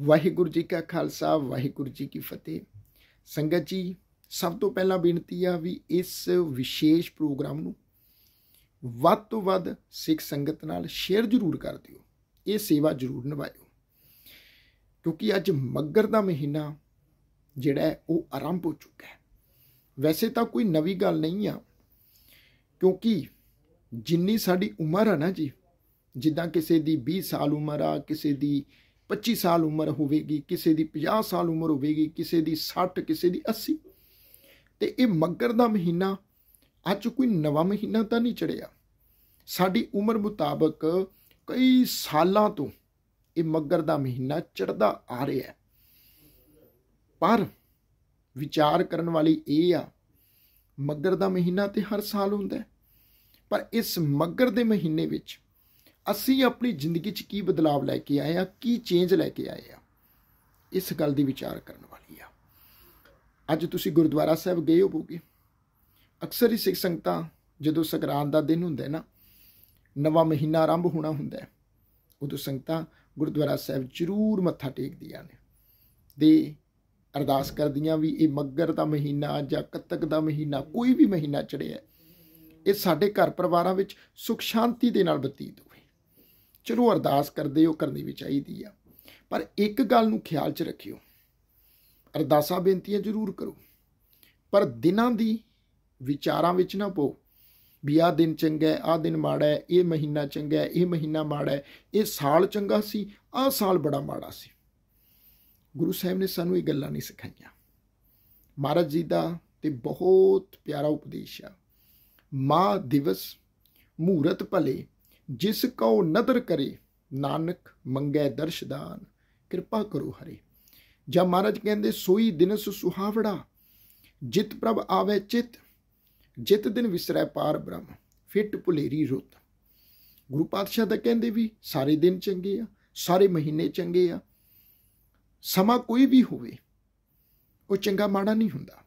ਵਾਹਿਗੁਰੂ ਜੀ ਕਾ ਖਾਲਸਾ, ਵਾਹਿਗੁਰੂ ਜੀ ਕੀ ਫਤਿਹ। ਸੰਗਤ ਜੀ, ਸਭ ਤੋਂ ਪਹਿਲਾਂ ਬੇਨਤੀ ਆ ਵੀ ਇਸ ਵਿਸ਼ੇਸ਼ ਪ੍ਰੋਗਰਾਮ ਨੂੰ ਵੱਧ ਤੋਂ ਵੱਧ ਸਿੱਖ ਸੰਗਤ ਨਾਲ ਸ਼ੇਅਰ ਜ਼ਰੂਰ ਕਰ ਦਿਓ। ਇਹ ਸੇਵਾ ਜ਼ਰੂਰ ਨਿਭਾਇਓ। ਕਿਉਂਕਿ ਅੱਜ ਮੱਗਰ ਦਾ ਮਹੀਨਾ ਜਿਹੜਾ ਉਹ ਆਰੰਭ ਹੋ ਚੁੱਕਾ ਹੈ। ਵੈਸੇ ਤਾਂ ਕੋਈ ਨਵੀਂ ਗੱਲ ਨਹੀਂ ਆ, ਕਿਉਂਕਿ ਜਿੰਨੀ ਸਾਡੀ ਉਮਰ ਆ ਨਾ ਜੀ, ਜਿੱਦਾਂ ਕਿਸੇ ਦੀ 20 ਸਾਲ ਉਮਰ ਆ, ਕਿਸੇ ਦੀ 25 ਸਾਲ ਉਮਰ ਹੋਵੇਗੀ, ਕਿਸੇ ਦੀ 50 ਸਾਲ ਉਮਰ ਹੋਵੇਗੀ, ਕਿਸੇ ਦੀ 60 ਕਿਸੇ ਦੀ 80 ਤੇ ਇਹ ਮੱਗਰ ਦਾ ਮਹੀਨਾ, ਅੱਜ ਕੋਈ ਨਵਾਂ ਮਹੀਨਾ ਤਾਂ ਨਹੀਂ ਚੜਿਆ। ਸਾਡੀ ਉਮਰ ਮੁਤਾਬਕ ਕਈ ਸਾਲਾਂ ਤੋਂ ਇਹ ਮੱਗਰ ਦਾ ਮਹੀਨਾ ਚੜਦਾ ਆ ਰਿਹਾ ਹੈ। ਪਰ ਵਿਚਾਰ ਕਰਨ ਵਾਲੀ ਇਹ ਆ, ਮੱਗਰ ਦਾ ਮਹੀਨਾ ਤੇ ਹਰ ਸਾਲ ਹੁੰਦਾ ਪਰ ਇਸ ਮੱਗਰ ਦੇ ਮਹੀਨੇ ਵਿੱਚ ਅਸੀਂ ਆਪਣੀ ਜ਼ਿੰਦਗੀ 'ਚ ਕੀ ਬਦਲਾਵ ਲੈ ਕੇ ਆਏ ਆ, ਕੀ ਚੇਂਜ ਲੈ ਕੇ ਆਏ ਆ, ਇਸ ਗੱਲ ਦੀ ਵਿਚਾਰ ਕਰਨ ਵਾਲੀ ਆ। ਅੱਜ ਤੁਸੀਂ ਗੁਰਦੁਆਰਾ ਸਾਹਿਬ ਗਏ ਹੋਵੋਗੇ। ਅਕਸਰ ਹੀ ਸਿੱਖ ਸੰਗਤਾਂ ਜਦੋਂ ਸੰਗਰਾਂਦ ਦਾ ਦਿਨ ਹੁੰਦਾ ਹੈ ਨਾ, ਨਵਾਂ ਮਹੀਨਾ ਆਰੰਭ ਹੋਣਾ ਹੁੰਦਾ ਹੈ, ਉਦੋਂ ਸੰਗਤਾਂ ਗੁਰਦੁਆਰਾ ਸਾਹਿਬ ਜ਼ਰੂਰ ਮੱਥਾ ਟੇਕਦੀਆਂ ਨੇ। ਦੇ ਅਰਦਾਸ ਕਰਦੀਆਂ ਵੀ ਇਹ ਮੱਗਰ ਦਾ ਮਹੀਨਾ ਜਾਂ ਕੱਤਕ ਦਾ ਮਹੀਨਾ, ਕੋਈ ਵੀ ਮਹੀਨਾ ਚੜਿਆ ਇਹ ਸਾਡੇ ਘਰ ਪਰਿਵਾਰਾਂ ਵਿੱਚ ਸੁਖ ਸ਼ਾਂਤੀ ਦੇ ਨਾਲ ਬਤੀਤ ਹੋ ਚਲੋ ਅਰਦਾਸ ਕਰਦੇ ਹੋ, ਕਰਨੀ ਵੀ ਚਾਹੀਦੀ ਆ। ਪਰ ਇੱਕ ਗੱਲ ਨੂੰ ਖਿਆਲ 'ਚ ਰੱਖਿਓ। ਅਰਦਾਸਾਂ, ਬੇਨਤੀਆਂ ਜ਼ਰੂਰ ਕਰੋ। ਪਰ ਦਿਨਾਂ ਦੀ ਵਿਚਾਰਾਂ ਵਿੱਚ ਨਾ ਪਓ ਵੀ ਆਹ ਦਿਨ ਚੰਗਾ ਹੈ, ਆਹ ਦਿਨ ਮਾੜਾ ਹੈ, ਇਹ ਮਹੀਨਾ ਚੰਗਾ ਹੈ, ਇਹ ਮਹੀਨਾ ਮਾੜਾ ਹੈ, ਇਹ ਸਾਲ ਚੰਗਾ ਸੀ, ਆਹ ਸਾਲ ਬੜਾ ਮਾੜਾ ਸੀ। ਗੁਰੂ ਸਾਹਿਬ ਨੇ ਸਾਨੂੰ ਇਹ ਗੱਲਾਂ ਨਹੀਂ ਸਿਖਾਈਆਂ। ਮਹਾਰਾਜ ਜੀ ਦਾ ਤੇ ਬਹੁਤ ਪਿਆਰਾ ਉਪਦੇਸ਼ ਆ। ਮਾ ਦਿਵਸ, ਮੂਰਤ ਭਲੇ ਜਿਸ ਕਉ ਨਦਰ ਕਰੇ, ਨਾਨਕ ਮੰਗੈ ਦਰਸ਼ਦਾਨ। ਕਿਰਪਾ ਕਰੋ ਹਰੇ। ਜਾਂ ਮਹਾਰਾਜ ਕਹਿੰਦੇ, ਸੋਈ ਦਿਨਸ ਸੁਹਾਵੜਾ, ਜਿਤ ਪ੍ਰਭ ਆਵੇ ਚਿਤ, ਜਿਤ ਦਿਨ ਵਿਸਰੈ ਪਾਰ ਬ੍ਰਹਮ, ਫਿੱਟ ਭੁਲੇਰੀ ਰੁੱਤ। ਗੁਰੂ ਪਾਤਸ਼ਾਹ ਦਾ ਕਹਿੰਦੇ ਵੀ, ਸਾਰੇ ਦਿਨ ਚੰਗੇ ਆ, ਸਾਰੇ ਮਹੀਨੇ ਚੰਗੇ ਆ। ਸਮਾਂ ਕੋਈ ਵੀ ਹੋਵੇ, ਉਹ ਚੰਗਾ ਮਾੜਾ ਨਹੀਂ ਹੁੰਦਾ।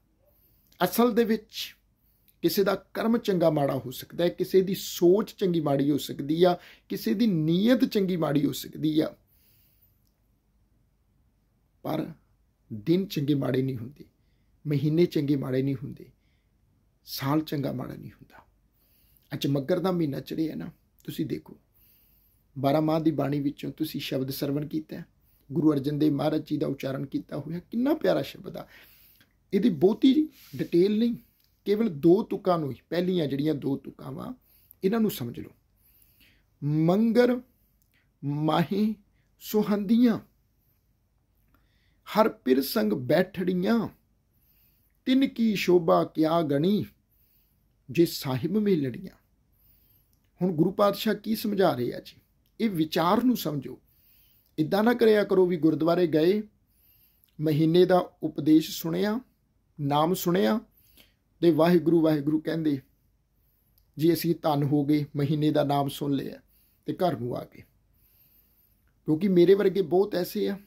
ਅਸਲ ਦੇ ਵਿੱਚ ਕਿਸੇ ਦਾ ਕਰਮ ਚੰਗਾ ਮਾੜਾ ਹੋ ਸਕਦਾ ਹੈ, ਕਿਸੇ ਦੀ ਸੋਚ ਚੰਗੀ ਮਾੜੀ ਹੋ ਸਕਦੀ ਆ, ਕਿਸੇ ਦੀ ਨੀਅਤ ਚੰਗੀ ਮਾੜੀ ਹੋ ਸਕਦੀ ਆ। ਪਰ ਦਿਨ ਚੰਗੇ ਮਾੜੇ ਨਹੀਂ ਹੁੰਦੇ, ਮਹੀਨੇ ਚੰਗੇ ਮਾੜੇ ਨਹੀਂ ਹੁੰਦੇ, ਸਾਲ ਚੰਗਾ ਮਾੜਾ ਨਹੀਂ ਹੁੰਦਾ। ਅੱਜ ਮੱਗਰ ਦਾ ਮਹੀਨਾ ਚੜਿਆ ਨਾ, ਤੁਸੀਂ ਦੇਖੋ 12 ਮਾਹ ਦੀ ਬਾਣੀ ਵਿੱਚੋਂ ਤੁਸੀਂ ਸ਼ਬਦ ਸਰਵਣ ਕੀਤਾ, ਗੁਰੂ ਅਰਜਨ ਦੇਵ ਮਹਾਰਾਜ ਜੀ ਦਾ ਉਚਾਰਨ ਕੀਤਾ ਹੋਇਆ, ਕਿੰਨਾ ਪਿਆਰਾ ਸ਼ਬਦ ਆ। ਇਹਦੀ ਬਹੁਤੀ ਡਿਟੇਲ ਨਹੀਂ ਕੇਵਲ ਦੋ ਤੁਕਾਂ ਨੂੰ ਹੀ, ਪਹਿਲੀਆਂ ਜਿਹੜੀਆਂ ਦੋ ਤੁਕਾਂ ਵਾ ਇਹਨਾਂ ਨੂੰ ਸਮਝ ਲਓ। ਮੰਗਰ, ਮਾਹੀ, ਸੁਹੰਦੀਆਂ, ਹਰ ਪਿਰ ਸੰਗ ਬੈਠੜੀਆਂ, ਤਿੰਨ ਕੀ ਸ਼ੋਭਾ ਕਿਆ ਗਣੀ, ਜੇ ਸਾਹਿਬ ਮੇ ਲੜੀਆਂ ਹੁਣ ਗੁਰੂ ਪਾਤਸ਼ਾਹ ਕੀ ਸਮਝਾ ਰਹੇ ਆ ਜੀ? ਇਹ ਵਿਚਾਰ ਨੂੰ ਸਮਝੋ। ਇਦਾਂ ਨਾ ਕਰਿਆ ਕਰੋ ਵੀ ਗੁਰਦੁਆਰੇ ਗਏ, ਮਹੀਨੇ ਦਾ ਉਪਦੇਸ਼ ਸੁਣਿਆ, ਨਾਮ ਸੁਣਿਆ ਤੇ ਵਾਹਿਗੁਰੂ ਵਾਹਿਗੁਰੂ ਕਹਿੰਦੇ, ਜੀ ਅਸੀਂ ਧਨ ਹੋ ਗਏ, ਮਹੀਨੇ ਦਾ ਨਾਮ ਸੁਣ ਲਿਆ ਤੇ ਘਰ ਨੂੰ ਆ ਗਏ। ਕਿਉਂਕਿ ਮੇਰੇ ਵਰਗੇ ਬਹੁਤ ਐਸੇ ਆ,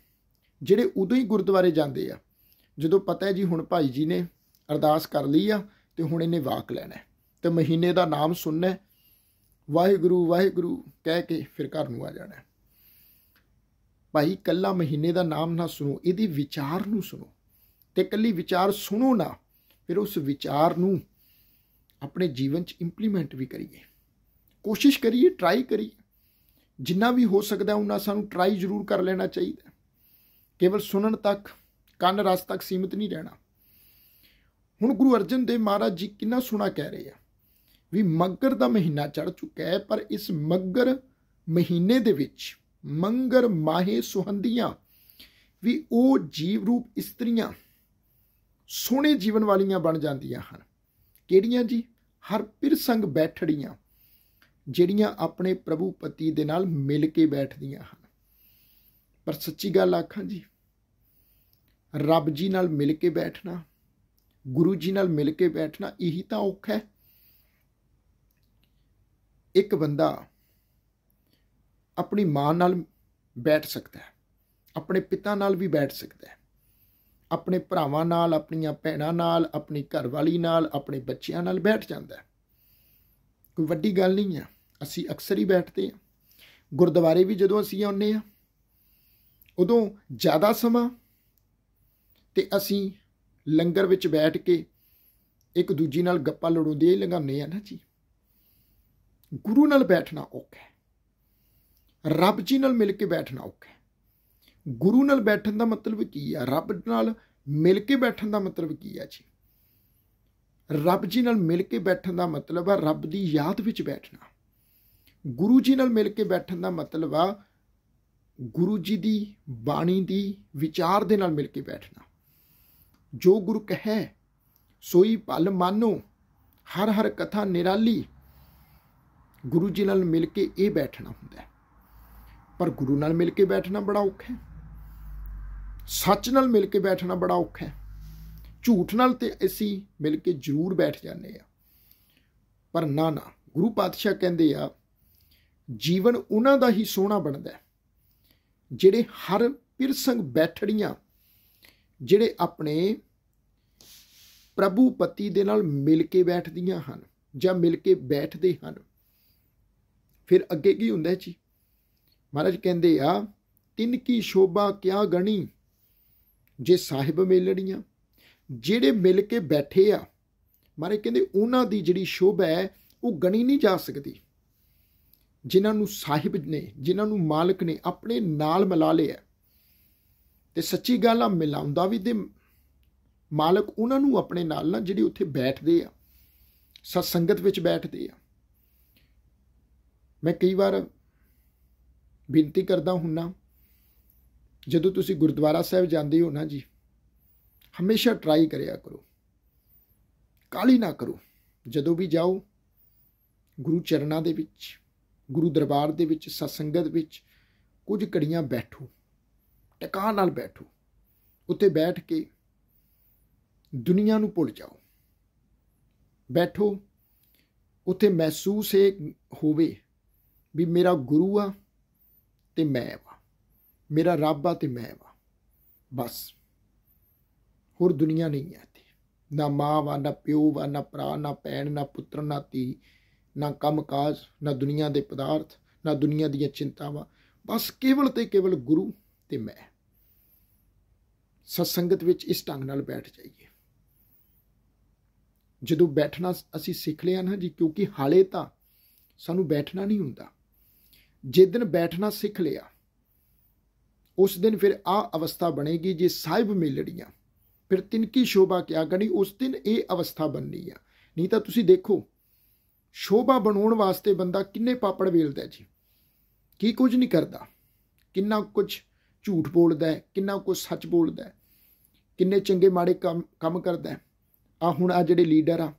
ਜਿਹੜੇ ਉਦੋਂ ਹੀ ਗੁਰਦੁਆਰੇ ਜਾਂਦੇ ਆ, ਜਦੋਂ ਪਤਾ ਹੈ ਜੀ ਹੁਣ ਭਾਈ ਜੀ ਨੇ ਅਰਦਾਸ ਕਰ ਲਈ ਆ ਤੇ ਹੁਣ ਇਹਨੇ ਵਾਕ ਲੈਣਾ ਤੇ ਮਹੀਨੇ ਦਾ ਨਾਮ ਸੁਣਨਾ ਵਾਹਿਗੁਰੂ ਵਾਹਿਗੁਰੂ ਕਹਿ ਕੇ ਫਿਰ ਘਰ ਨੂੰ ਆ ਜਾਣਾ ਭਾਈ ਕੱਲਾ ਮਹੀਨੇ ਦਾ ਨਾਮ ਨਾ ਸੁਣੋ, ਇਹਦੀ ਵਿਚਾਰ ਨੂੰ ਸੁਣੋ ਤੇ ਕੱਲੀ ਵਿਚਾਰ ਸੁਣੋ ਨਾ ਫਿਰ ਉਸ ਵਿਚਾਰ ਨੂੰ ਆਪਣੇ ਜੀਵਨ 'ਚ ਇੰਪਲੀਮੈਂਟ ਵੀ ਕਰੀਏ। ਕੋਸ਼ਿਸ਼ ਕਰੀਏ ਟਰਾਈ ਕਰੀਏ। ਜਿੰਨਾ ਵੀ ਹੋ ਸਕਦਾ ਉਹਨਾਂ ਸਾਨੂੰ ਟਰਾਈ ਜ਼ਰੂਰ ਕਰ ਲੈਣਾ ਚਾਹੀਦਾ ਕੇਵਲ ਸੁਣਨ ਤੱਕ, ਕੰਨ ਰਸ ਤੱਕ ਸੀਮਿਤ ਨਹੀਂ ਰਹਿਣਾ। ਹੁਣ ਗੁਰੂ ਅਰਜਨ ਦੇਵ ਮਹਾਰਾਜ ਜੀ ਕਿੰਨਾ ਸੁਣਾ ਕਹਿ ਰਹੇ ਆ ਵੀ ਮੱਗਰ ਦਾ ਮਹੀਨਾ ਚੜ ਚੁੱਕਾ ਹੈ, ਪਰ ਇਸ ਮੱਗਰ ਮਹੀਨੇ ਦੇ ਵਿੱਚ ਮੰਗਰ ਮਾਹੇ ਸੁਹੰਦੀਆਂ ਵੀ ਉਹ ਜੀਵ ਰੂਪ ਇਸਤਰੀਆਂ ਸੋਹਣੇ ਜੀਵਨ ਵਾਲੀਆਂ ਬਣ ਜਾਂਦੀਆਂ ਹਨ। ਕਿਹੜੀਆਂ ਜੀ? ਹਰ ਪਿਰਸੰਗ ਬੈਠੜੀਆਂ, ਜਿਹੜੀਆਂ ਆਪਣੇ ਪ੍ਰਭੂ ਪਤੀ ਦੇ ਨਾਲ ਮਿਲ ਕੇ ਬੈਠਦੀਆਂ ਹਨ। ਪਰ ਸੱਚੀ ਗੱਲ ਆਖਾਂ ਜੀ, ਰੱਬ ਜੀ ਨਾਲ ਮਿਲ ਕੇ ਬੈਠਣਾ, ਗੁਰੂ ਜੀ ਨਾਲ ਮਿਲ ਕੇ ਬੈਠਣਾ ਇਹੀ ਤਾਂ ਔਖਾ ਹੈ। ਇੱਕ ਬੰਦਾ ਆਪਣੀ ਮਾਂ ਨਾਲ ਬੈਠ ਸਕਦਾ ਹੈ, ਆਪਣੇ ਪਿਤਾ ਨਾਲ ਵੀ ਬੈਠ ਸਕਦਾ ਹੈ। ਆਪਣੇ ਭਰਾਵਾਂ ਨਾਲ, ਆਪਣੀਆਂ ਭੈਣਾਂ ਨਾਲ, ਆਪਣੀ ਘਰਵਾਲੀ ਨਾਲ, ਆਪਣੇ ਬੱਚਿਆਂ ਨਾਲ ਬੈਠ ਜਾਂਦਾ ਹੈ। ਕੋਈ ਵੱਡੀ ਗੱਲ ਨਹੀਂ ਆ। ਅਸੀਂ ਅਕਸਰ ਹੀ ਬੈਠਦੇ ਆ ਗੁਰਦੁਆਰੇ ਵੀ ਜਦੋਂ ਅਸੀਂ ਆਉਂਦੇ ਆ ਉਦੋਂ ਜ਼ਿਆਦਾ ਸਮਾਂ ਤੇ ਅਸੀਂ ਲੰਗਰ ਵਿੱਚ ਬੈਠ ਕੇ ਇੱਕ ਦੂਜੀ ਨਾਲ ਗੱਪਾਂ ਲੜਾਉਂਦੇ ਹੀ ਲੰਘਾਉਂਦੇ ਆ ਨਾ ਜੀ। ਗੁਰੂ ਨਾਲ ਬੈਠਣਾ ਔਖਾ ਹੈ। ਰੱਬ ਜੀ ਨਾਲ ਮਿਲ ਕੇ ਬੈਠਣਾ ਔਖਾ ਹੈ। ਗੁਰੂ ਨਾਲ ਬੈਠਣ ਦਾ ਮਤਲਬ ਕੀ ਆ? ਰੱਬ ਨਾਲ ਮਿਲ ਕੇ ਬੈਠਣ ਦਾ ਮਤਲਬ ਕੀ ਆ ਜੀ? ਰੱਬ ਜੀ ਨਾਲ ਮਿਲ ਕੇ ਬੈਠਣ ਦਾ ਮਤਲਬ ਆ ਰੱਬ ਦੀ ਯਾਦ ਵਿੱਚ ਬੈਠਣਾ। ਗੁਰੂ ਜੀ ਨਾਲ ਮਿਲ ਕੇ ਬੈਠਣ ਦਾ ਮਤਲਬ ਆ ਗੁਰੂ ਜੀ ਦੀ ਬਾਣੀ ਦੀ ਵਿਚਾਰ ਦੇ ਨਾਲ ਮਿਲ ਕੇ ਬੈਠਣਾ। ਜੋ ਗੁਰੂ ਕਹੇ, ਸੋਈ ਪਲ ਮਾਨੋ, ਹਰ ਹਰ ਕਥਾ ਨਿਰਾਲੀ। ਗੁਰੂ ਜੀ ਨਾਲ ਮਿਲ ਕੇ ਇਹ ਬੈਠਣਾ ਹੁੰਦਾ ਹੈ। ਪਰ ਗੁਰੂ ਨਾਲ ਮਿਲ ਕੇ ਬੈਠਣਾ ਬੜਾ ਔਖਾ ਹੈ। ਸੱਚ ਨਾਲ ਮਿਲ ਕੇ ਬੈਠਣਾ ਬੜਾ ਔਖਾ ਹੈ। ਝੂਠ ਨਾਲ ਤੇ ਅਸੀਂ ਮਿਲ ਕੇ ਜ਼ਰੂਰ ਬੈਠ ਜਾਂਦੇ ਆ ਪਰ ਨਾ ਨਾ, ਗੁਰੂ ਪਾਤਸ਼ਾਹ ਕਹਿੰਦੇ ਆ, ਜੀਵਨ ਉਹਨਾਂ ਦਾ ਹੀ ਸੋਹਣਾ ਬਣਦਾ ਹੈ, ਜਿਹੜੇ ਹਰ ਪਿਰਸੰਗ ਬੈਠੜੀਆਂ, ਜਿਹੜੇ ਆਪਣੇ ਪ੍ਰਭੂ ਪਤੀ ਦੇ ਨਾਲ ਮਿਲ ਕੇ ਬੈਠਦੀਆਂ ਹਨ ਜਾਂ ਮਿਲ ਕੇ ਬੈਠਦੇ ਹਨ। ਫਿਰ ਅੱਗੇ ਕੀ ਹੁੰਦਾ ਜੀ? ਮਹਾਰਾਜ ਕਹਿੰਦੇ ਆ, ਤਿੰਨ ਕੀ ਸ਼ੋਭਾ ਕਿਆ ਗਣੀ? ਜੇ ਸਾਹਿਬ ਮੇਲੜੀਆਂ ਜਿਹੜੇ ਮਿਲ ਕੇ ਬੈਠੇ ਆ, ਮਾਰੇ ਕਹਿੰਦੇ ਉਹਨਾਂ ਦੀ ਜਿਹੜੀ ਸ਼ੋਭਾ ਹੈ, ਉਹ ਗਣੀ ਨਹੀਂ ਜਾ ਸਕਦੀ। ਜਿਨ੍ਹਾਂ ਨੂੰ ਸਾਹਿਬ ਨੇ, ਜਿਨ੍ਹਾਂ ਨੂੰ ਮਾਲਕ ਨੇ ਆਪਣੇ ਨਾਲ ਮਿਲਾ ਲਿਆ ਤੇ ਸੱਚੀ ਗੱਲ ਆ, ਮਿਲਾਉਂਦਾ ਵੀ ਤੇ ਮਾਲਕ ਉਹਨਾਂ ਨੂੰ ਆਪਣੇ ਨਾਲ ਨਾ, ਜਿਹੜੇ ਉੱਥੇ ਬੈਠਦੇ ਆ ਸਤ ਸੰਗਤ ਵਿੱਚ ਬੈਠਦੇ ਆ। ਮੈਂ ਕਈ ਵਾਰ ਬੇਨਤੀ ਕਰਦਾ ਹੁੰਨਾ ਜਦੋਂ ਤੁਸੀਂ ਗੁਰਦੁਆਰਾ ਸਾਹਿਬ ਜਾਂਦੇ ਹੋ ਨਾ ਜੀ, ਹਮੇਸ਼ਾ ਟਰਾਈ ਕਰਿਆ ਕਰੋ। ਕਾਲੀ ਨਾ ਕਰੋ। ਜਦੋਂ ਵੀ ਜਾਓ, ਗੁਰੂ ਚਰਨਾਂ ਦੇ ਵਿੱਚ, ਗੁਰੂ ਦਰਬਾਰ ਦੇ ਵਿੱਚ, ਸਤਸੰਗਤ ਵਿੱਚ, ਕੁਝ ਘੜੀਆਂ ਬੈਠੋ ਟਿਕਾ ਨਾਲ ਬੈਠੋ। ਉੱਤੇ ਬੈਠ ਕੇ ਦੁਨੀਆ ਨੂੰ ਭੁੱਲ ਜਾਓ। ਬੈਠੋ, ਉੱਥੇ ਮਹਿਸੂਸ ਹੈ ਹੋਵੇ ਵੀ ਮੇਰਾ ਗੁਰੂ ਆ ਤੇ ਮੈਂ ਵਾ। ਮੇਰਾ ਰੱਬ ਆ ਤੇ ਮੈਂ ਵਾ। ਬਸ। ਹੋਰ ਦੁਨੀਆ ਨਹੀਂ ਹੈ ਤੇ ਨਾ ਮਾਂ ਵਾ, ਨਾ ਪਿਓ ਵਾ, ਨਾ ਭਰਾ, ਨਾ ਭੈਣ, ਨਾ ਪੁੱਤਰ, ਨਾ ਧੀ, ਨਾ ਕੰਮਕਾਜ, ਨਾ ਦੁਨੀਆ ਦੇ ਪਦਾਰਥ, ਨਾ ਦੁਨੀਆ ਦੀਆਂ ਚਿੰਤਾਵਾਂ। ਬਸ ਕੇਵਲ ਤੇ ਕੇਵਲ ਗੁਰੂ ਤੇ ਮੈਂ। ਸਤਸੰਗਤ ਵਿੱਚ ਇਸ ਢੰਗ ਨਾਲ ਬੈਠ ਜਾਈਏ। ਜਦੋਂ ਬੈਠਣਾ ਅਸੀਂ ਸਿੱਖ ਲਿਆ ਨਾ ਜੀ, ਕਿਉਂਕਿ ਹਾਲੇ ਤਾਂ ਸਾਨੂੰ ਬੈਠਣਾ ਨਹੀਂ ਹੁੰਦਾ। ਜਿਸ ਦਿਨ ਬੈਠਣਾ ਸਿੱਖ ਲਿਆ ਉਸ ਦਿਨ ਫਿਰ ਆ ਅਵਸਥਾ ਬਣੇਗੀ ਜੇ ਸਾਹਿਬ ਮੇਲੜੀਆਂ। ਫਿਰ ਤਿੰਨ ਸ਼ੋਭਾ ਕਿਆ ਗਣੀ ਉਸ ਦਿਨ ਇਹ ਅਵਸਥਾ ਬਣਨੀ ਆ। ਨਹੀਂ ਤਾਂ ਤੁਸੀਂ ਦੇਖੋ, ਸ਼ੋਭਾ ਬਣਾਉਣ ਵਾਸਤੇ ਬੰਦਾ ਕਿੰਨੇ ਪਾਪੜ ਵੇਲਦਾ ਜੀ? ਕੀ ਕੁਝ ਨਹੀਂ ਕਰਦਾ। ਕਿੰਨਾ ਕੁਝ ਝੂਠ ਬੋਲਦਾ, ਕਿੰਨਾ ਕੁਝ ਸੱਚ ਬੋਲਦਾ, ਕਿੰਨੇ ਚੰਗੇ ਮਾੜੇ ਕੰਮ ਕੰਮ ਕਰਦਾ। ਹੈ ਆ ਹੁਣ ਆ ਜਿਹੜੇ ਲੀਡਰ ਆ,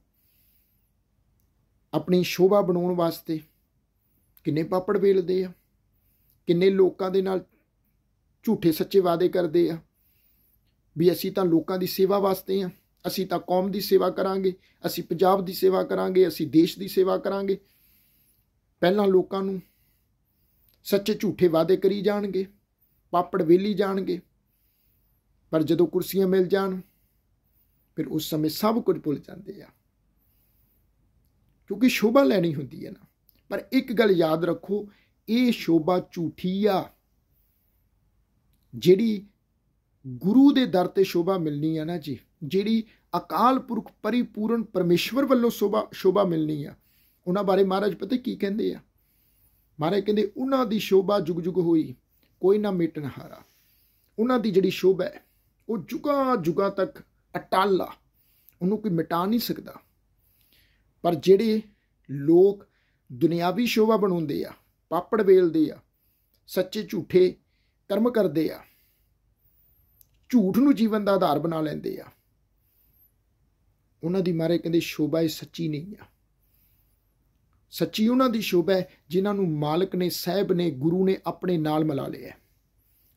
ਆਪਣੀ ਸ਼ੋਭਾ ਬਣਾਉਣ ਵਾਸਤੇ ਕਿੰਨੇ ਪਾਪੜ ਵੇਲਦੇ ਆ, ਕਿੰਨੇ ਲੋਕਾਂ ਦੇ ਨਾਲ ਝੂਠੇ ਸੱਚੇ ਵਾਅਦੇ ਕਰਦੇ ਆ। ਵੀ ਅਸੀਂ ਤਾਂ ਲੋਕਾਂ ਦੀ ਸੇਵਾ ਵਾਸਤੇ ਆ। ਅਸੀਂ ਤਾਂ ਕੌਮ ਦੀ ਸੇਵਾ ਕਰਾਂਗੇ। ਅਸੀਂ ਪੰਜਾਬ ਦੀ ਸੇਵਾ ਕਰਾਂਗੇ। ਅਸੀਂ ਦੇਸ਼ ਦੀ ਸੇਵਾ ਕਰਾਂਗੇ। ਪਹਿਲਾਂ ਲੋਕਾਂ ਨੂੰ ਸੱਚੇ ਝੂਠੇ ਵਾਅਦੇ ਕਰੀ ਜਾਣਗੇ। ਪਾਪੜ ਵੇਲੀ ਜਾਣਗੇ। ਪਰ ਜਦੋਂ ਕੁਰਸੀਆਂ ਮਿਲ ਜਾਣ, ਫਿਰ ਉਸ ਸਮੇਂ ਸਭ ਕੁਝ ਭੁੱਲ ਜਾਂਦੇ ਆ। ਕਿਉਂਕਿ ਸ਼ੋਭਾ ਲੈਣੀ ਹੁੰਦੀ ਹੈ ਨਾ। ਪਰ ਇੱਕ ਗੱਲ ਯਾਦ ਰੱਖੋ, ਇਹ ਸ਼ੋਭਾ ਝੂਠੀ ਆ। ਜਿਹੜੀ ਗੁਰੂ ਦੇ ਦਰ ਤੇ ਸ਼ੋਭਾ ਮਿਲਣੀ ਆ ਨਾ ਜੀ, ਜਿਹੜੀ ਅਕਾਲ ਪੁਰਖ ਪਰਿਪੂਰਨ ਪਰਮੇਸ਼ਵਰ ਵੱਲੋਂ ਸ਼ੋਭਾ ਸ਼ੋਭਾ ਮਿਲਣੀ ਆ, ਉਹਨਾਂ ਬਾਰੇ ਮਹਾਰਾਜ ਪਤਾ ਕੀ ਕਹਿੰਦੇ ਆ? ਮਹਾਰਾਜ ਕਹਿੰਦੇ, ਉਹਨਾਂ ਦੀ ਸ਼ੋਭਾ ਜੁਗ ਜੁਗ ਹੋਈ, ਕੋਈ ਨਾ ਮਿਟਣ ਹਾਰਾ। ਉਹਨਾਂ ਦੀ ਜਿਹੜੀ ਸ਼ੋਭਾ ਹੈ, ਉਹ ਜੁਗਾ ਜੁਗਾ ਤੱਕ ਅਟਾਲਾ ਉਹਨੂੰ ਕੋਈ ਮਿਟਾ ਨਹੀਂ ਸਕਦਾ। ਪਰ ਜਿਹੜੇ ਲੋਕ ਦੁਨਿਆਵੀ ਸ਼ੋਭਾ ਬਣਾਉਂਦੇ ਆ, ਪਾਪੜ ਵੇਲਦੇ ਆ, ਸੱਚੇ ਝੂਠੇ ਕਰਮ ਕਰਦੇ ਆ। ਝੂਠ ਨੂੰ ਜੀਵਨ ਦਾ ਆਧਾਰ ਬਣਾ ਲੈਂਦੇ ਆ। ਉਹਨਾਂ ਦੀ ਮਾਰੇ ਕਹਿੰਦੇ ਸ਼ੋਭਾ ਇਹ ਸੱਚੀ ਨਹੀਂ ਆ। ਸੱਚੀ ਉਹਨਾਂ ਦੀ ਸ਼ੋਭਾ ਹੈ ਜਿਨ੍ਹਾਂ ਨੂੰ ਮਾਲਕ ਨੇ, ਸਹਿਬ ਨੇ, ਗੁਰੂ ਨੇ ਆਪਣੇ ਨਾਲ ਮਿਲਾ ਲਿਆ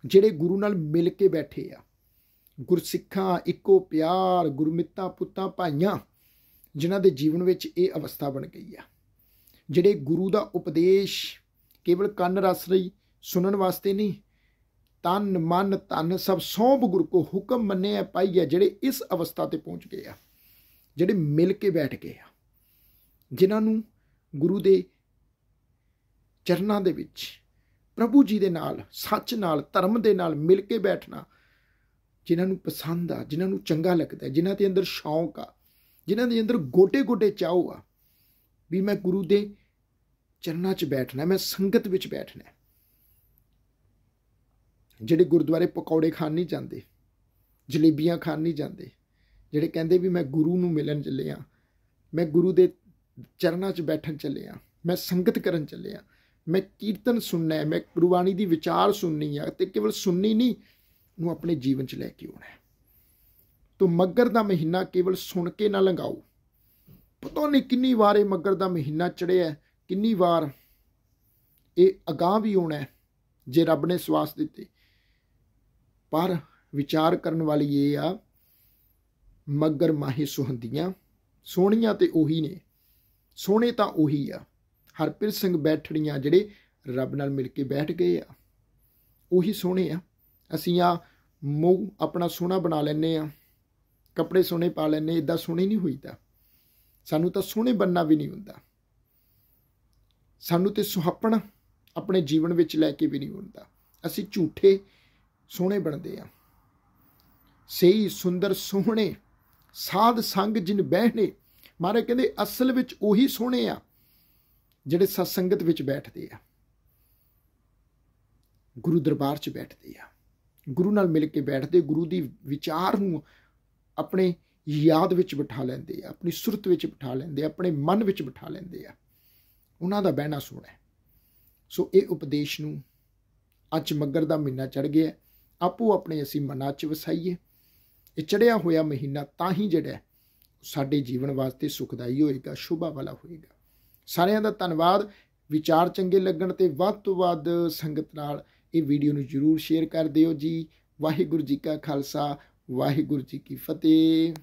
ਜਿਹੜੇ ਗੁਰੂ ਨਾਲ ਮਿਲ ਕੇ ਬੈਠੇ ਆ। ਗੁਰਸਿੱਖਾਂ, ਇੱਕੋ ਪਿਆਰ, ਗੁਰਮਿੱਤਾ, ਪੁੱਤਾਂ, ਭਾਈਆਂ, ਜਿਨ੍ਹਾਂ ਦੇ ਜੀਵਨ ਵਿੱਚ ਇਹ ਅਵਸਥਾ ਬਣ ਗਈ ਆ। ਜਿਹੜੇ ਗੁਰੂ ਦਾ ਉਪਦੇਸ਼ ਕੇਵਲ ਕੰਨ ਰਸ ਰਹੀ ਸੁਣਨ ਵਾਸਤੇ ਨਹੀਂ ਤਨ, ਮਨ ਤਨ ਸਭ ਸੌਂਭ ਗੁਰ ਕੋ ਹੁਕਮ ਮੰਨਿਆ ਪਾਈਆ, ਜਿਹੜੇ ਇਸ ਅਵਸਥਾ ਤੇ ਪਹੁੰਚ ਗਏ ਆ, ਜਿਹੜੇ ਮਿਲ ਕੇ ਬੈਠ ਗਏ ਆ, ਜਿਨ੍ਹਾਂ ਨੂੰ ਗੁਰੂ ਦੇ ਚਰਨਾਂ ਦੇ ਵਿੱਚ, ਪ੍ਰਭੂ ਜੀ ਦੇ ਨਾਲ, ਸੱਚ ਨਾਲ, ਧਰਮ ਦੇ ਨਾਲ ਮਿਲ ਕੇ ਬੈਠਣਾ, ਜਿਨ੍ਹਾਂ ਨੂੰ ਪਸੰਦ ਆ, ਜਿਨ੍ਹਾਂ ਨੂੰ ਚੰਗਾ ਲੱਗਦਾ, ਜਿਨ੍ਹਾਂ ਦੇ ਅੰਦਰ ਸ਼ੌਂਕ ਆ, ਜਿਨ੍ਹਾਂ ਦੇ ਅੰਦਰ ਗੋਟੇ-ਗੋਟੇ ਚਾਹੋ ਆ, ਵੀ ਮੈਂ ਗੁਰੂ ਦੇ ਚਰਨਾਂ 'ਚ ਬੈਠਣਾ, ਮੈਂ ਸੰਗਤ ਵਿੱਚ ਬੈਠਣਾ ਜਿਹੜੇ ਗੁਰਦੁਆਰੇ ਪਕੌੜੇ ਖਾਣ ਨਹੀਂ ਜਾਂਦੇ, ਜਲੇਬੀਆਂ ਖਾਣ ਨਹੀਂ ਜਾਂਦੇ, ਜਿਹੜੇ ਕਹਿੰਦੇ ਵੀ ਮੈਂ ਗੁਰੂ ਨੂੰ ਮਿਲਣ ਚੱਲਿਆ ਮੈਂ ਗੁਰੂ ਦੇ ਚਰਨਾਂ 'ਚ ਬੈਠਣ ਚੱਲਿਆ ਮੈਂ ਸੰਗਤ ਕਰਨ ਚੱਲਿਆ ਮੈਂ ਕੀਰਤਨ ਸੁਣਨਾ ਹੈ, ਮੈਂ ਗੁਰਬਾਣੀ ਦੀ ਵਿਚਾਰ ਸੁਣਨੀ ਆ ਤੇ ਕੇਵਲ ਸੁਣਨੀ ਨਹੀਂ ਨੂੰ ਆਪਣੇ ਜੀਵਨ 'ਚ ਲੈ ਕੇ ਆਉਣਾ ਹੈ। ਤੋ ਮੱਗਰ ਦਾ ਮਹੀਨਾ ਕੇਵਲ ਸੁਣ ਕੇ ਨਾ ਲੰਘਾਓ। ਪਤਾ ਨਹੀਂ ਕਿੰਨੀ ਵਾਰ ਇਹ ਮੱਗਰ ਦਾ ਮਹੀਨਾ ਚੜਿਆ ਕਿੰਨੀ ਵਾਰ ਇਹ ਅਗਾਹ ਵੀ ਹੋਣਾ ਜੇ ਰੱਬ ਨੇ ਸਵਾਸ ਦਿੱਤੇ। ਪਰ ਵਿਚਾਰ ਕਰਨ ਵਾਲੀ ਇਹ ਆ, ਮੱਗਰ ਮਾਹੀ ਸੁਹੰਦੀਆਂ, ਸੋਹਣੀਆਂ ਤੇ ਉਹੀ ਨੇ, ਸੋਹਣੇ ਤਾਂ ਉਹੀ ਆ। ਹਰਪ੍ਰੀਤ ਸਿੰਘ ਬੈਠੜੀਆਂ ਜਿਹੜੇ ਰੱਬ ਨਾਲ ਮਿਲ ਕੇ ਬੈਠ ਗਏ ਆ, ਉਹੀ ਸੋਹਣੇ ਆ। ਅਸੀਂ ਆ ਮੂੰਹ ਆਪਣਾ ਸੋਹਣਾ ਬਣਾ ਲੈਨੇ ਆ, ਕੱਪੜੇ ਸੋਹਣੇ ਪਾ ਲੈਨੇ ਇਦਾਂ ਸੋਹਣੇ ਨਹੀਂ ਹੋਈਦਾ। ਸਾਨੂੰ ਤਾਂ ਸੋਹਣੇ ਬੰਨਾ ਵੀ ਨਹੀਂ ਹੁੰਦਾ। ਸਾਨੂੰ ਤੇ ਸੁਹਾਪਣ ਆਪਣੇ ਜੀਵਨ ਵਿੱਚ ਲੈ ਕੇ ਵੀ ਨਹੀਂ ਹੁੰਦਾ। ਅਸੀਂ ਝੂਠੇ ਸੋਹਣੇ ਬਣਦੇ ਆ। ਸਹੀ ਸੁੰਦਰ ਸੋਹਣੇ, ਸਾਧ ਸੰਗ ਜਿਨ ਬਹਿਣੇ ਮਾਰੇ ਕਹਿੰਦੇ ਅਸਲ ਵਿੱਚ ਉਹੀ ਸੋਹਣੇ ਆ, ਜਿਹੜੇ ਸਤਸੰਗਤ ਵਿੱਚ ਬੈਠਦੇ ਆ। ਗੁਰੂ ਦਰਬਾਰ 'ਚ ਬੈਠਦੇ ਆ। ਗੁਰੂ ਨਾਲ ਮਿਲ ਕੇ ਬੈਠਦੇ, ਗੁਰੂ ਦੀ ਵਿਚਾਰ ਨੂੰ ਆਪਣੇ ਯਾਦ ਵਿੱਚ ਬਿਠਾ ਲੈਂਦੇ ਆ, ਆਪਣੀ ਸੁਰਤ ਵਿੱਚ ਬਿਠਾ ਲੈਂਦੇ ਆ, ਆਪਣੇ ਮਨ ਵਿੱਚ ਬਿਠਾ ਲੈਂਦੇ ਆ। ਉਹਨਾਂ ਦਾ ਬਹਿਣਾ ਸੋਹਣਾ ਸੋ ਇਹ ਉਪਦੇਸ਼ ਨੂੰ ਅੱਜ ਮੱਗਰ ਦਾ ਮਹੀਨਾ ਚੜ ਗਿਆ ਆਪੋ ਆਪਣੇ ਅਸੀਂ ਮਨਾਂ 'ਚ ਵਸਾਈਏ। ਇਹ ਚੜਿਆ ਹੋਇਆ ਮਹੀਨਾ ਤਾਂ ਹੀ ਜਿਹੜਾ ਸਾਡੇ ਜੀਵਨ ਵਾਸਤੇ ਸੁਖਦਾਈ ਹੋਏਗਾ, ਸ਼ੁਭਾ ਵਾਲਾ ਹੋਏਗਾ। ਸਾਰਿਆਂ ਦਾ ਧੰਨਵਾਦ। ਵਿਚਾਰ ਚੰਗੇ ਲੱਗਣ ਤੇ ਵੱਧ ਤੋਂ ਵੱਧ ਸੰਗਤ ਨਾਲ ਇਹ ਵੀਡੀਓ ਨੂੰ ਜਰੂਰ ਸ਼ੇਅਰ ਕਰ ਦਿਓ ਜੀ। ਵਾਹਿਗੁਰੂ ਜੀ ਕਾ ਖਾਲਸਾ, ਵਾਹਿਗੁਰੂ ਜੀ ਕੀ ਫਤਿਹ।